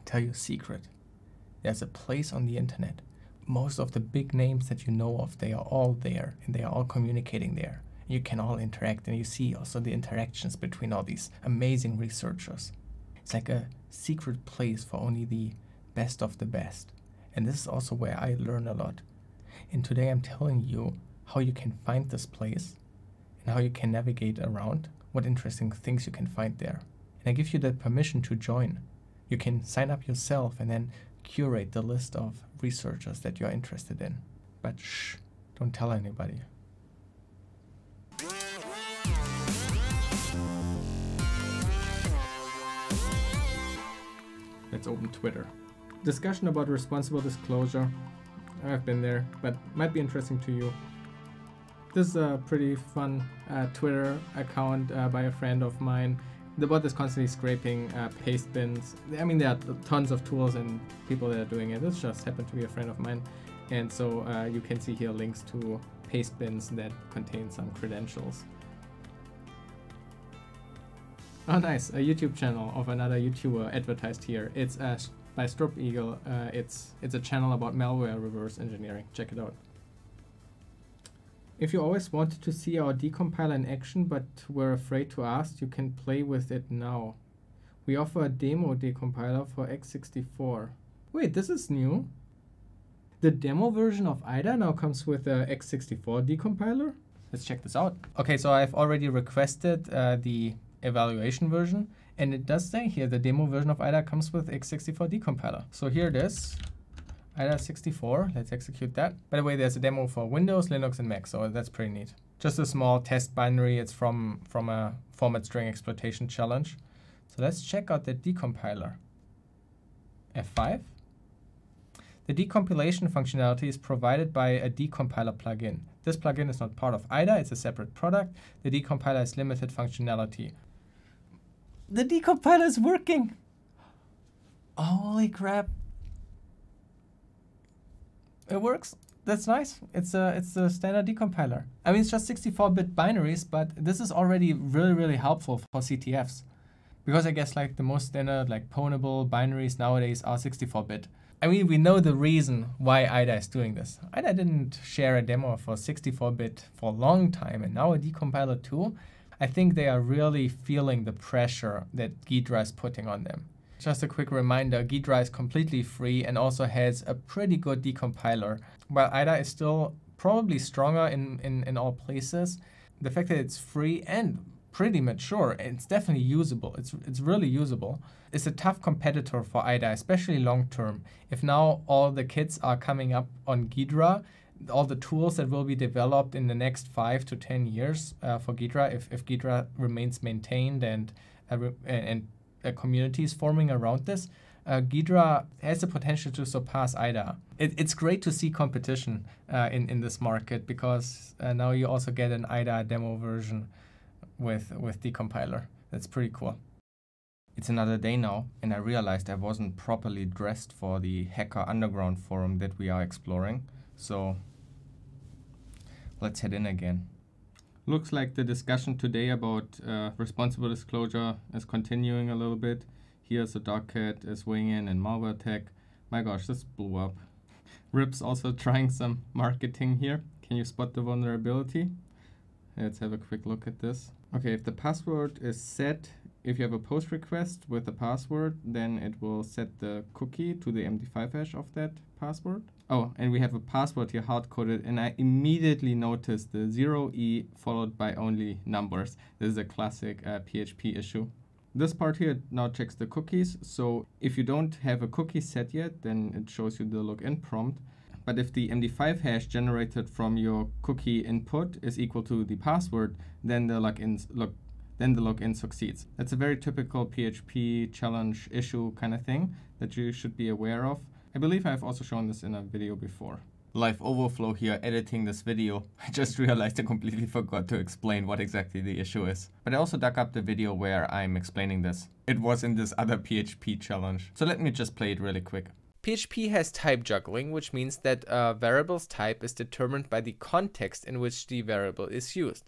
can tell you a secret. There's a place on the internet. Most of the big names that you know of, they are all there and they are all communicating there. You can all interact and you see also the interactions between all these amazing researchers. It's like a secret place for only the best of the best. And this is also where I learn a lot. And today I'm telling you how you can find this place and how you can navigate around, what interesting things you can find there. And I give you the permission to join. You can sign up yourself and then curate the list of researchers that you're interested in. But shh, don't tell anybody. Let's open Twitter. Discussion about responsible disclosure. I've been there, but might be interesting to you. This is a pretty fun uh, Twitter account uh, by a friend of mine. The bot is constantly scraping uh, paste bins. I mean, there are tons of tools and people that are doing it. This just happened to be a friend of mine. And so uh, you can see here links to paste bins that contain some credentials. Oh, nice. A YouTube channel of another YouTuber advertised here. It's uh, by Struppigel. Uh, it's, it's a channel about malware reverse engineering. Check it out. If you always wanted to see our decompiler in action but were afraid to ask, you can play with it now. We offer a demo decompiler for x64. Wait, this is new? The demo version of IDA now comes with a x64 decompiler? Let's check this out. Okay, so I've already requested uh, the evaluation version and it does say here the demo version of IDA comes with x64 decompiler. So here it is. IDA64. Let's execute that. By the way, there's a demo for Windows, Linux, and Mac, so that's pretty neat. Just a small test binary. It's from, from a format string exploitation challenge. So let's check out the decompiler. F5. The decompilation functionality is provided by a decompiler plugin. This plugin is not part of IDA, it's a separate product. The decompiler has limited functionality. The decompiler is working! Holy crap, it works. That's nice. It's a it's a standard decompiler. I mean, it's just 64-bit binaries, but this is already really really helpful for CTFs, because I guess like the most standard like pwnable binaries nowadays are 64-bit. I mean, we know the reason why IDA is doing this. IDA didn't share a demo for 64-bit for a long time, and now a decompiler too. I think they are really feeling the pressure that Ghidra is putting on them. Just a quick reminder, Ghidra is completely free and also has a pretty good decompiler. While IDA is still probably stronger in, in, in all places, the fact that it's free and pretty mature, it's definitely usable. It's, it's really usable. It's a tough competitor for IDA, especially long term. If now all the kits are coming up on Ghidra, all the tools that will be developed in the next five to 10 years uh, for Ghidra, if, if Ghidra remains maintained and, uh, and uh, communities forming around this, uh, Ghidra has the potential to surpass IDA. It, it's great to see competition uh, in, in this market because uh, now you also get an IDA demo version with, with decompiler. That's pretty cool. It's another day now, and I realized I wasn't properly dressed for the Hacker Underground forum that we are exploring. So let's head in again. Looks like the discussion today about uh, responsible disclosure is continuing a little bit. Here's a Dogcat, is swing-in, and malware tech. My gosh, this blew up. RIPS also trying some marketing here. Can you spot the vulnerability? Let's have a quick look at this. Okay, if the password is set, if you have a post request with the password, then it will set the cookie to the MD5 hash of that password. Oh, and we have a password here hard-coded, and I immediately noticed the 0e followed by only numbers. This is a classic uh, PHP issue. This part here now checks the cookies, so if you don't have a cookie set yet, then it shows you the login prompt. But if the MD5 hash generated from your cookie input is equal to the password, then the login log then the login succeeds. That's a very typical PHP challenge issue kind of thing that you should be aware of. I believe I've also shown this in a video before. Live overflow here editing this video. I just realized I completely forgot to explain what exactly the issue is. But I also dug up the video where I'm explaining this. It was in this other PHP challenge. So let me just play it really quick. PHP has type juggling, which means that a variable's type is determined by the context in which the variable is used.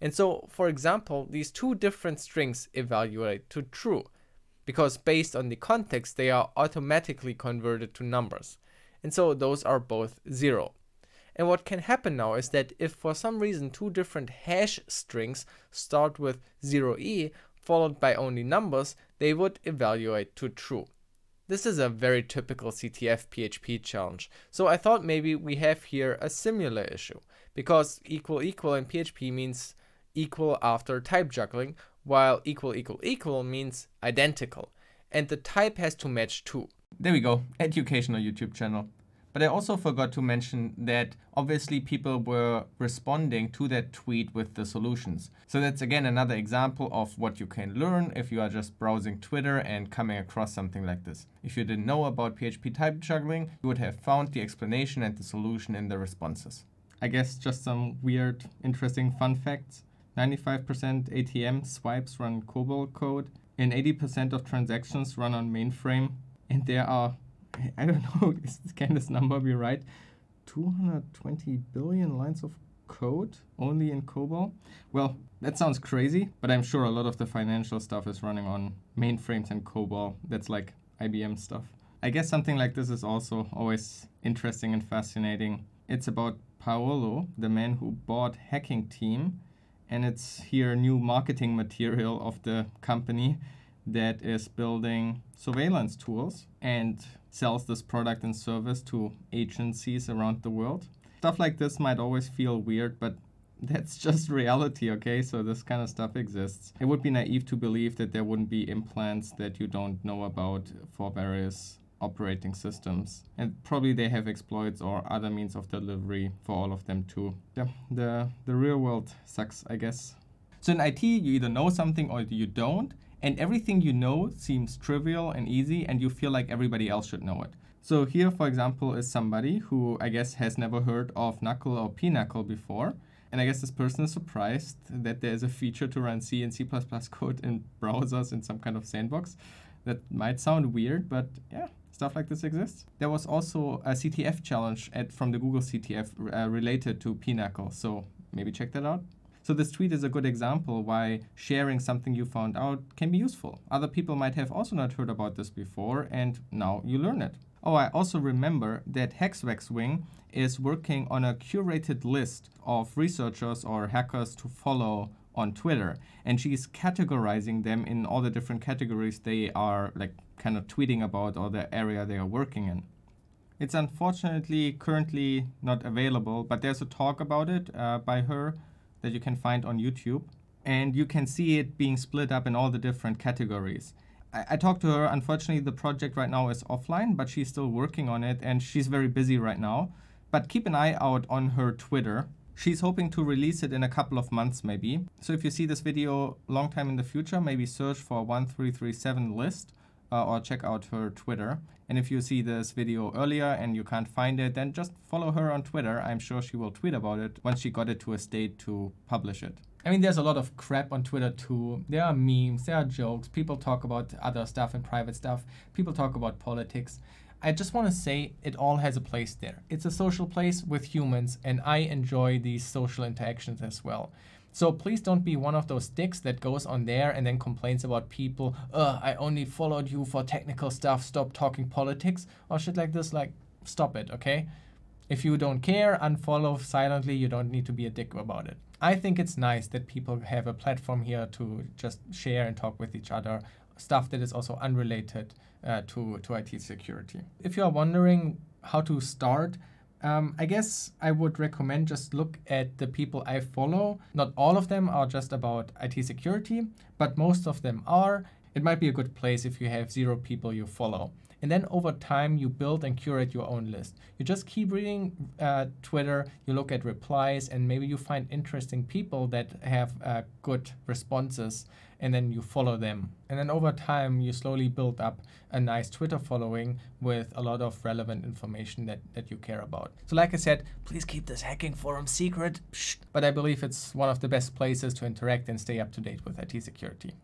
And so, for example, these two different strings evaluate to true. Because based on the context, they are automatically converted to numbers. And so those are both zero. And what can happen now is that if for some reason two different hash strings start with 0e followed by only numbers, they would evaluate to true. This is a very typical CTF PHP challenge, so I thought maybe we have here a similar issue, because equal equal in PHP means equal after type juggling, while equal equal equal means identical, and the type has to match too. There we go, educational YouTube channel. But I also forgot to mention that obviously people were responding to that tweet with the solutions. So that's again another example of what you can learn if you are just browsing Twitter and coming across something like this. If you didn't know about PHP type juggling, you would have found the explanation and the solution in the responses. I guess just some weird, interesting fun facts. 95% ATM swipes run COBOL code, and 80% of transactions run on mainframe, and there are I don't know, is, can this number be right? 220 billion lines of code only in COBOL? Well, that sounds crazy, but I'm sure a lot of the financial stuff is running on mainframes and COBOL. That's like IBM stuff. I guess something like this is also always interesting and fascinating. It's about Paolo, the man who bought Hacking Team, and it's here new marketing material of the company that is building surveillance tools and sells this product and service to agencies around the world. Stuff like this might always feel weird, but that's just reality, okay? So this kind of stuff exists. It would be naive to believe that there wouldn't be implants that you don't know about for various operating systems. And probably they have exploits or other means of delivery for all of them too. Yeah, the, the real world sucks, I guess. So in IT, you either know something or you don't and everything you know seems trivial and easy and you feel like everybody else should know it. So here, for example, is somebody who I guess has never heard of NaCl or PNaCl before. And I guess this person is surprised that there's a feature to run C and C++ code in browsers in some kind of sandbox. That might sound weird, but yeah, stuff like this exists. There was also a CTF challenge at, from the Google CTF uh, related to PNaCl, so maybe check that out. So this tweet is a good example why sharing something you found out can be useful. Other people might have also not heard about this before and now you learn it. Oh, I also remember that Hexwaxwing is working on a curated list of researchers or hackers to follow on Twitter. And she's categorizing them in all the different categories they are like kind of tweeting about or the area they are working in. It's unfortunately currently not available, but there's a talk about it uh, by her that you can find on YouTube. And you can see it being split up in all the different categories. I, I talked to her. Unfortunately, the project right now is offline, but she's still working on it and she's very busy right now. But keep an eye out on her Twitter. She's hoping to release it in a couple of months, maybe. So if you see this video long time in the future, maybe search for 1337 list uh, or check out her Twitter. And if you see this video earlier and you can't find it, then just follow her on Twitter. I'm sure she will tweet about it once she got it to a state to publish it. I mean, there's a lot of crap on Twitter too. There are memes, there are jokes. People talk about other stuff and private stuff. People talk about politics. I just want to say it all has a place there. It's a social place with humans, and I enjoy these social interactions as well. So please don't be one of those dicks that goes on there and then complains about people. Uh, I only followed you for technical stuff. Stop talking politics or shit like this. Like, stop it, okay? If you don't care, unfollow silently. You don't need to be a dick about it. I think it's nice that people have a platform here to just share and talk with each other stuff that is also unrelated uh, to, to IT security. If you are wondering how to start, um, I guess I would recommend just look at the people I follow. Not all of them are just about IT security, but most of them are. It might be a good place if you have zero people you follow. And then over time, you build and curate your own list. You just keep reading uh, Twitter, you look at replies, and maybe you find interesting people that have uh, good responses, and then you follow them. And then over time, you slowly build up a nice Twitter following with a lot of relevant information that, that you care about. So, like I said, please keep this hacking forum secret, but I believe it's one of the best places to interact and stay up to date with IT security.